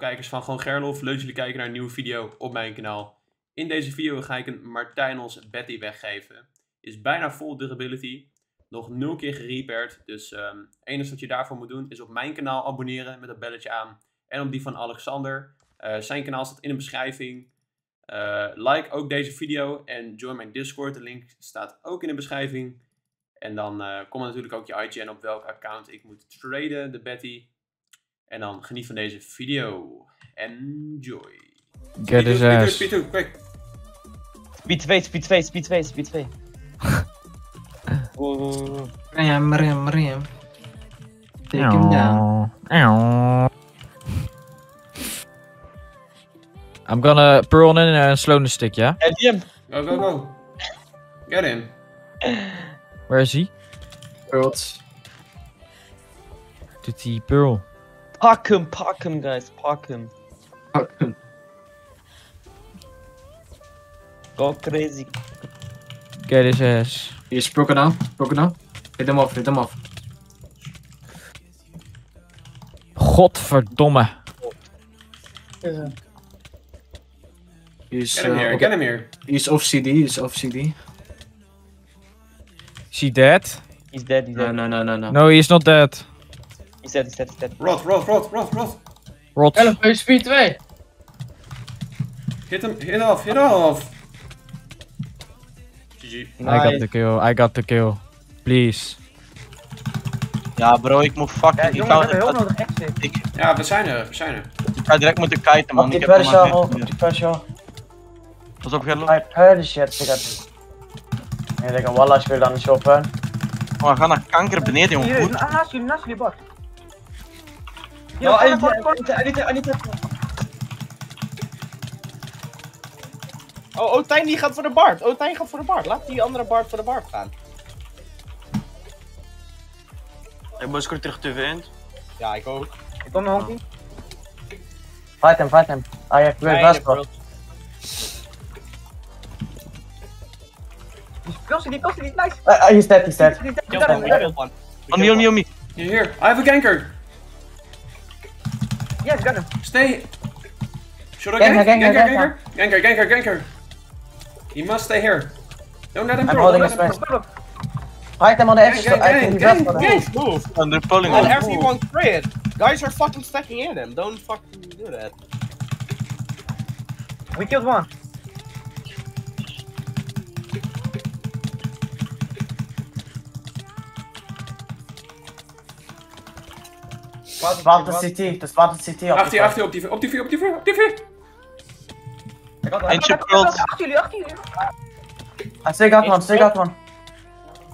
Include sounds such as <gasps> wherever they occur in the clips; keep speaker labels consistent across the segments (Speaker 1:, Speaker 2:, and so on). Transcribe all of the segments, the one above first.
Speaker 1: kijkers van Gewoon Gerlof. Leuk jullie kijken naar een nieuwe video op mijn kanaal. In deze video ga ik een Martijnos Betty weggeven. Is bijna full durability. Nog nul keer gerepaired. Dus ehm het enige wat je daarvoor moet doen is op mijn kanaal abonneren met dat belletje aan. En op die van Alexander. Eh, zijn kanaal staat in de beschrijving. Eh, like ook deze video en join mijn Discord. De link staat ook in de beschrijving. En dan eh komt natuurlijk ook je IGN op welk account ik moet traden, de Betty. En dan geniet van deze video. Enjoy.
Speaker 2: Get his
Speaker 1: Speed 2,
Speaker 2: ass.
Speaker 1: speed 2, quick.
Speaker 3: Speed 2, speed 2, speed 2, speed <laughs> 2. Oh,
Speaker 4: Ram, ram, ram. Take him down.
Speaker 2: Ow. I'm gonna pearl in and slow the stick, yeah?
Speaker 3: Je hem?
Speaker 1: Go, go, go. Get in.
Speaker 2: Where is he?
Speaker 4: World.
Speaker 2: Doet hij pearl?
Speaker 3: Pak hem, pak hem, guys, pak hem. Go crazy.
Speaker 2: Get his ass.
Speaker 4: He is broken now. Broken now. Hit him off, hit him off.
Speaker 2: Godverdomme.
Speaker 4: He's,
Speaker 1: Get him
Speaker 4: uh,
Speaker 1: here, get him here.
Speaker 4: He's off CD, he's off CD.
Speaker 2: Is he dead?
Speaker 3: He's dead, he's
Speaker 4: No,
Speaker 3: dead.
Speaker 4: no, no, no, no.
Speaker 2: No, he is not dead.
Speaker 3: He's dead, he's dead, he's dead.
Speaker 1: Rot, rot, rot, rot, rot.
Speaker 2: Rot.
Speaker 5: Help, hij is speed 2.
Speaker 1: Hit him, hit off, hit off. GG.
Speaker 2: I got the kill. I got the kill. Please.
Speaker 6: Ja bro, ik moet fucking...
Speaker 7: Ja,
Speaker 6: ik,
Speaker 7: jongen, we hebben heel
Speaker 6: ik,
Speaker 7: nodig
Speaker 6: ik,
Speaker 1: Ja, we zijn er, we zijn er.
Speaker 6: ik ga direct moeten kiten man,
Speaker 7: Op
Speaker 6: ik
Speaker 7: die
Speaker 6: heb
Speaker 7: Persia,
Speaker 6: helemaal
Speaker 7: op die Persia.
Speaker 6: Pas op Gerlo.
Speaker 7: Hij perde shit, ik had... Nee, ik een walla speel dan shoppen.
Speaker 6: Oh, ga naar kanker beneden jongen,
Speaker 7: Hier, naast jullie, naast jullie bak.
Speaker 3: No,
Speaker 7: Ja,
Speaker 3: I, need, I, need, I, need, I need to...
Speaker 5: Oh, Otijn die gaat voor de Bart. Otijn gaat voor de Bart. Laat die andere Bart voor de Bart gaan.
Speaker 8: Ik moet score terug TV in.
Speaker 5: Ja, ik ook.
Speaker 7: Ik kom honky. Fight hem, fight hem. Ah ja, ik weet
Speaker 5: Fijne,
Speaker 7: best wel. Die pilsie, die pilsie, die nice. Hij is dead, hij is dead. Is dead,
Speaker 5: one.
Speaker 6: On me, on me, on me.
Speaker 1: Here, here. I have a ganker.
Speaker 7: Yes, got him.
Speaker 1: Stay. Should I
Speaker 7: Ganker,
Speaker 1: gank?
Speaker 7: ganker,
Speaker 1: Ganker, ganker, ganker, ganker, ganker. He must stay here. Don't let him
Speaker 7: I'm
Speaker 1: throw.
Speaker 7: holding
Speaker 1: Don't
Speaker 7: his
Speaker 1: let him
Speaker 7: space. Fight hem on the edge.
Speaker 1: Gang,
Speaker 7: I
Speaker 1: gang,
Speaker 7: think he's
Speaker 1: gang,
Speaker 7: dead for
Speaker 1: gang.
Speaker 5: Move.
Speaker 6: And they're pulling
Speaker 5: Let
Speaker 6: on.
Speaker 5: everyone crit. Guys are fucking stacking in him. Don't fucking do that.
Speaker 7: We killed one. Spaten CT, de spaten CT.
Speaker 1: Achter je, achter je, op die, op die vuur, op die vuur, op die vuur.
Speaker 6: Eentje.
Speaker 7: Achter jullie, achter jullie. I still got one, still got one.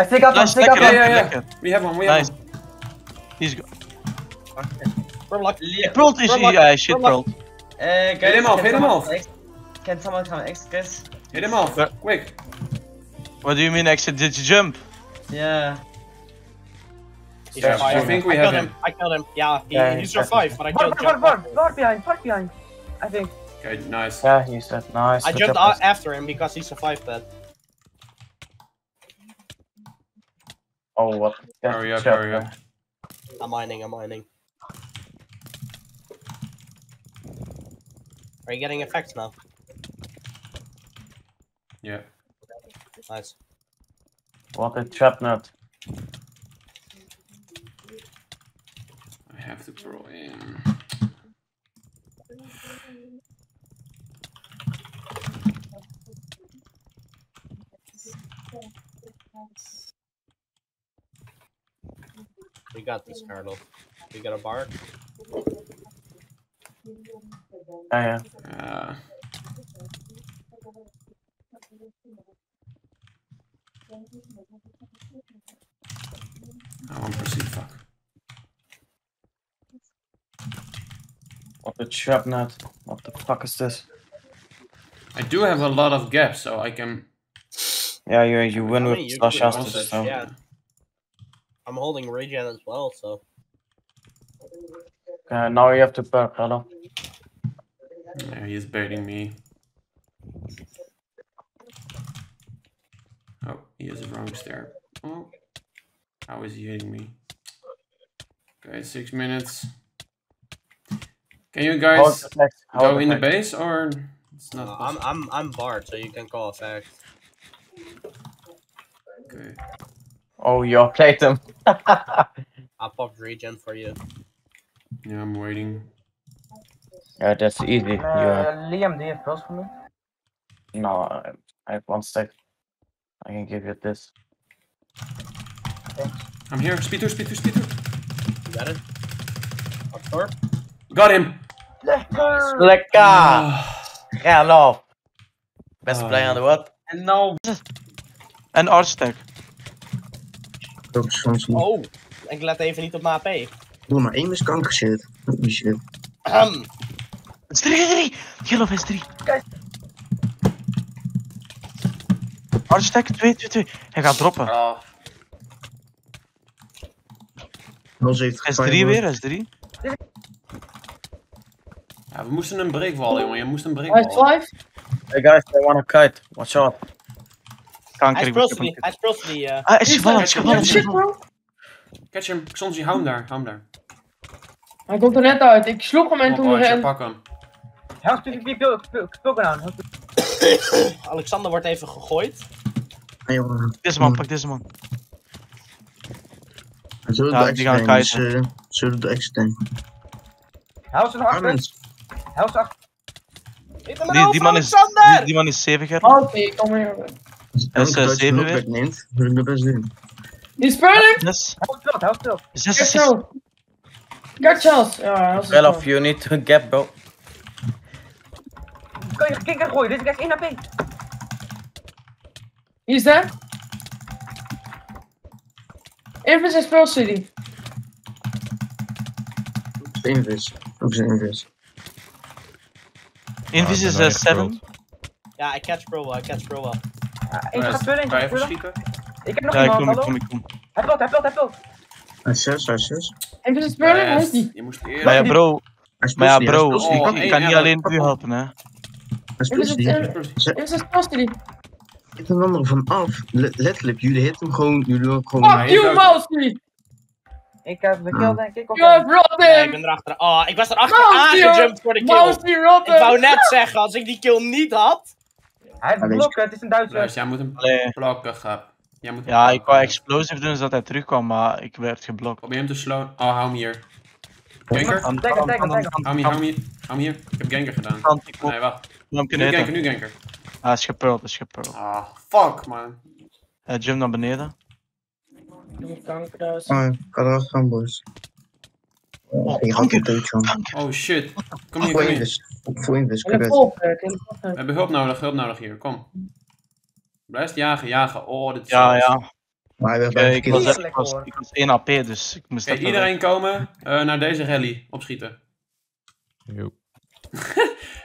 Speaker 7: I still got one, still got one.
Speaker 1: ja.
Speaker 6: lekker.
Speaker 1: We have one, we have
Speaker 6: Nice.
Speaker 1: one.
Speaker 6: He's go-
Speaker 5: We're lucky.
Speaker 6: He pearled is he? Ja, shit pearled.
Speaker 3: Uh, guys,
Speaker 1: Hit him off,
Speaker 3: can
Speaker 1: hit him
Speaker 3: someone
Speaker 1: off.
Speaker 3: Can someone come exit, guys?
Speaker 1: Hit him off, quick.
Speaker 6: What do you mean exit? Did you jump?
Speaker 3: Yeah.
Speaker 5: He
Speaker 1: Yeah,
Speaker 5: survived.
Speaker 1: I think we
Speaker 5: I
Speaker 1: have
Speaker 5: killed
Speaker 1: him.
Speaker 5: him. I killed him. Yeah, he,
Speaker 7: Yeah,
Speaker 5: he
Speaker 7: he's
Speaker 5: survived, but I
Speaker 7: Bar,
Speaker 5: jumped,
Speaker 7: bar, bar,
Speaker 5: jumped,
Speaker 7: bar, bar behind, bar behind. I think.
Speaker 1: Okay, nice.
Speaker 7: Yeah, he's dead. Nice.
Speaker 5: I
Speaker 7: good
Speaker 5: jumped
Speaker 7: job,
Speaker 5: after him because he survived that.
Speaker 7: Oh, what?
Speaker 1: Hurry up,
Speaker 7: Good job,
Speaker 1: hurry up.
Speaker 5: I'm mining, I'm mining. Are you getting effects now?
Speaker 1: Yeah.
Speaker 5: Nice.
Speaker 7: What a trap nut.
Speaker 1: I have to throw in.
Speaker 5: We got this, Carlo. We got a bar.
Speaker 7: Yeah, yeah.
Speaker 1: Uh, I won't proceed, fuck.
Speaker 7: What a trap nut. What the fuck is this?
Speaker 1: I do have a lot of gaps, so I can.
Speaker 7: Yeah, you you win
Speaker 5: I
Speaker 7: with
Speaker 5: mean, you
Speaker 7: slash justice, so.
Speaker 5: Yeah. I'm holding regen as well, so.
Speaker 7: Uh, now you have to perk, hello.
Speaker 1: Yeah, he's baiting me. Oh, he has a wrong stair. Oh, how is he hitting me? Okay, six minutes. Can you guys
Speaker 7: the
Speaker 1: go in the
Speaker 7: flex.
Speaker 1: base or it's not
Speaker 5: No, I'm? I'm I'm Bard, so you can call a effect.
Speaker 1: Okay.
Speaker 7: Oh, you played them. <laughs>
Speaker 5: I'll pop regen for you.
Speaker 1: Yeah, I'm waiting.
Speaker 7: yeah, that's easy. You have...
Speaker 3: Uh, Liam, do you have pills for me?
Speaker 7: No, I I have one stack. I can give you this.
Speaker 1: I'm here. Speed through, speed through, speed through.
Speaker 5: You got it? Up door?
Speaker 1: Got him!
Speaker 7: Lekker! Ga off. Best
Speaker 1: Oh.
Speaker 7: player in the world.
Speaker 3: En nou,
Speaker 6: En Architect.
Speaker 9: Ook soms niet.
Speaker 5: Oh, ik let even niet op mijn AP.
Speaker 9: Doe maar één is kanker shit. Holy shit.
Speaker 5: Ahem.
Speaker 6: Het is 3 3 Yellow is 3. Architect 2 2 2. Hij gaat droppen.
Speaker 1: Ah.
Speaker 9: Los heeft
Speaker 6: Hij is
Speaker 9: gefired,
Speaker 6: 3
Speaker 9: hoor.
Speaker 6: weer, hij is 3.
Speaker 1: Ja, we moesten een breakwall, jongen. Je moest een
Speaker 4: is
Speaker 1: breakwall.
Speaker 4: 5.
Speaker 7: Hey guys, I want a kite. Watch out.
Speaker 6: Kanker,
Speaker 5: Hij speelt die, hij speelt die. eh.
Speaker 6: Ah, hij is gevallen, hij is gevallen. hij is
Speaker 4: Shit, bro.
Speaker 1: Catch hem. Xonzi, hou hem daar. Hou hem daar.
Speaker 4: Hij komt er net uit. Ik sloeg hem en
Speaker 1: Kom
Speaker 4: toen ren.
Speaker 1: pak hem.
Speaker 3: Help PvP pilken aan.
Speaker 5: Alexander wordt even gegooid.
Speaker 9: Hey, jongen.
Speaker 6: Deze man, pak deze man.
Speaker 9: Zullen we
Speaker 6: Ja,
Speaker 9: de
Speaker 6: die gaan
Speaker 9: exit dus, eh, Zullen we de exit in?
Speaker 3: Hou ze nog achter. Hou ze achter.
Speaker 6: Die, die, man is, die, die man is 7 keer.
Speaker 4: Oh, Oké, ik kom hier.
Speaker 9: Als
Speaker 6: is,
Speaker 9: elke
Speaker 6: eh, weer.
Speaker 9: neemt, wil ik dat best doen.
Speaker 4: Die is burning.
Speaker 6: Yes.
Speaker 3: Speelt, hou speelt.
Speaker 6: 6
Speaker 4: Get
Speaker 6: 6
Speaker 4: zo. Get Charles. Ja, dat is
Speaker 7: Well of you need to gap, bro.
Speaker 3: Kan je kikker gooien? Dit is echt 1 AP.
Speaker 4: Wie is daar? Even zijn spel city.
Speaker 9: Invis. Ook zijn invis.
Speaker 6: Invis is eh, 7.
Speaker 5: Ja, ik catch pro wel, ik catch pro wel.
Speaker 3: Eén gaat spullen,
Speaker 1: je
Speaker 3: gaat spullen.
Speaker 1: schieten?
Speaker 3: Ik heb nog
Speaker 6: Ja, ik
Speaker 3: iemand,
Speaker 6: ik
Speaker 3: hallo?
Speaker 6: kom, ik kom.
Speaker 3: Hij pilt, hij pilt, hij pilt.
Speaker 9: Hij is 6, hij is 6.
Speaker 4: Even zijn spel, hij is die.
Speaker 1: Je moest eerder...
Speaker 6: Maar ja, bro,
Speaker 9: Hij
Speaker 6: maar ja, bro.
Speaker 1: Oh,
Speaker 6: ik, ik
Speaker 1: één
Speaker 6: kan niet alleen u helpen, hè.
Speaker 4: Zijn spel city.
Speaker 9: Hit hem dan er vanaf. Le- Letterlijk, jullie hit hem gewoon. Jullie doen gewoon.
Speaker 4: Fuck
Speaker 1: is
Speaker 4: you, Mousy.
Speaker 3: Ik heb de kill, denk ik. Of
Speaker 4: robbed
Speaker 5: Nee, ik ben erachter. Oh, ik was erachter
Speaker 4: Mouse,
Speaker 5: aangejumpt voor de kill.
Speaker 4: Mousy robbed
Speaker 5: Ik wou net zeggen, als ik die kill niet had.
Speaker 3: Hij heeft blokken, het is een Duitser.
Speaker 1: Jij moet hem blokken, grap. Jij moet hem
Speaker 6: Ja, ik wou explosive doen zodat hij terugkwam, maar ik werd geblokt.
Speaker 1: Probeer hem te slow... Oh, hou hem hier. Ganker? Hou hem hier, hou hem hier. Hou hem hier. Ik heb Ganker gedaan. Nee, wacht. Nu Ganker, nu Ganker.
Speaker 6: Hij is gepearld, hij is gepearld.
Speaker 1: Ah, fuck, man.
Speaker 6: Hij jump naar beneden.
Speaker 9: Oh, gaan, boys.
Speaker 6: Oh,
Speaker 9: Je gaat
Speaker 6: kanker.
Speaker 9: een beetje aan.
Speaker 1: Oh, shit. Kom hier, kom hier.
Speaker 9: Voor
Speaker 4: volwerk, hele
Speaker 1: We hebben hulp nodig, hulp nodig hier. Kom. Blijf jagen, jagen. Oh, dit is
Speaker 6: Ja, ja.
Speaker 9: Maar
Speaker 6: Eh,
Speaker 9: bij
Speaker 6: ik, was, ik, was, ik was 1 AP, dus ik moest
Speaker 1: Oké,
Speaker 6: even
Speaker 1: iedereen komen eh, naar deze rally. Opschieten. <laughs>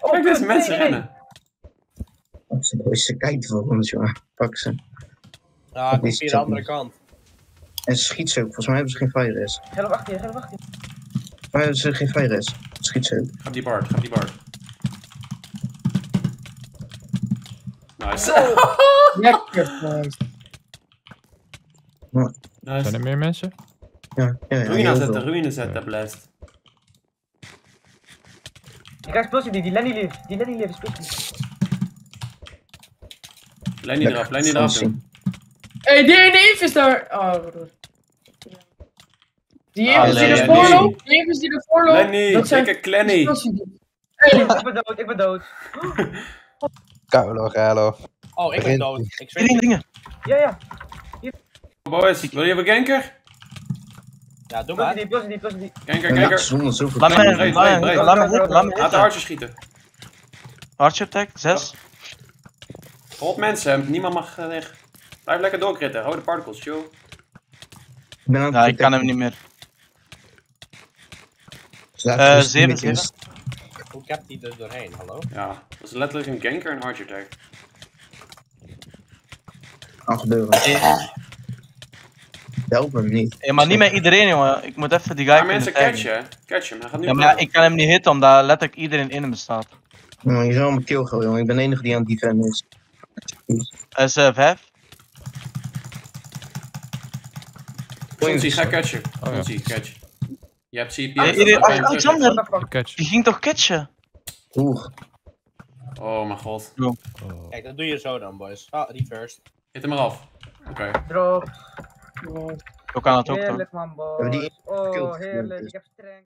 Speaker 3: Oh,
Speaker 1: Kijk, deze mensen
Speaker 3: nee.
Speaker 1: rennen.
Speaker 9: Pak ze, boys. Ze kijkt voor ons, jongen. Pak ze.
Speaker 5: Ja, ik kom via de andere kant.
Speaker 9: En ze schiet ze ook. Volgens mij hebben ze geen fire res.
Speaker 3: Nog achter je, nog achter je.
Speaker 9: Mij hebben ze geen fire res. Schiet ze ook.
Speaker 1: Ga die Bart, ga die Bart. Nice. <laughs>
Speaker 4: Lekker, nice.
Speaker 1: nice.
Speaker 2: Zijn er meer mensen?
Speaker 9: Ja, ja, ja.
Speaker 1: Ruïne zetten, ruïne zetten, blast.
Speaker 3: Je krijgt explosie, die Lenny leeft. Die Lenny leeft, explosie.
Speaker 1: Lenny eraf, Lenny eraf
Speaker 4: Hé, die ene Eve is daar. Oh, broer. Die Eve die
Speaker 6: Allee,
Speaker 4: ervoor loopt. Die Eve die ervoor loopt.
Speaker 1: Lenny,
Speaker 4: dat zijn
Speaker 1: Clenny.
Speaker 4: explosies.
Speaker 3: Ik ben dood, ik ben dood. <gasps>
Speaker 10: Koulo, Galo.
Speaker 5: Oh, ik ben dood. Ik zweer.
Speaker 6: dingen.
Speaker 3: Ja, ja.
Speaker 1: Boys, wil je een ganker?
Speaker 5: Ja, doe maar.
Speaker 3: die, plus die, plus die.
Speaker 1: Ganker, ganker.
Speaker 9: zonder zoveel
Speaker 6: Laat me
Speaker 1: breed,
Speaker 6: laat me
Speaker 1: breed,
Speaker 6: laat me laat me
Speaker 1: Laat de hartjes schieten.
Speaker 6: Archer attack, 6.
Speaker 1: Rot mensen, niemand mag eh, weg. Blijf lekker doorkritten. Hou de particles, chill.
Speaker 9: Ik ben aan
Speaker 6: ja, ik kan hem niet meer. Eh,
Speaker 9: 7,
Speaker 6: 7.
Speaker 5: Hoe kapt hij er doorheen, hallo?
Speaker 1: Ja, dat is letterlijk een ganker en archer tag.
Speaker 9: Afbeuren. Help hem niet.
Speaker 6: Ja, maar niet met iedereen, jongen. Ik moet even die guy.
Speaker 1: Maar mensen, catch, hè? Catch hem. Hij gaat nu.
Speaker 6: Ja, maar ik kan hem niet hitten omdat letterlijk iedereen in hem staat.
Speaker 9: Nou, je zou hem kill gaan, jongen. Ik ben de enige die aan het defend is.
Speaker 6: Eh, SF5.
Speaker 1: Ponzi, ga catchen.
Speaker 2: Ponzi, oh, ja.
Speaker 1: catch. Je hebt
Speaker 6: CP.
Speaker 1: Nee,
Speaker 6: Alexander, Die ging toch catchen?
Speaker 9: Oeh.
Speaker 1: Oh mijn god. Oh.
Speaker 5: Kijk, dat doe je zo dan, boys. Ah, reverse.
Speaker 1: Hit hem eraf. Oké. Okay.
Speaker 3: Drop.
Speaker 6: Zo kan het ook.
Speaker 3: Heerlijk, man. Oh, heerlijk. Ik heb streng.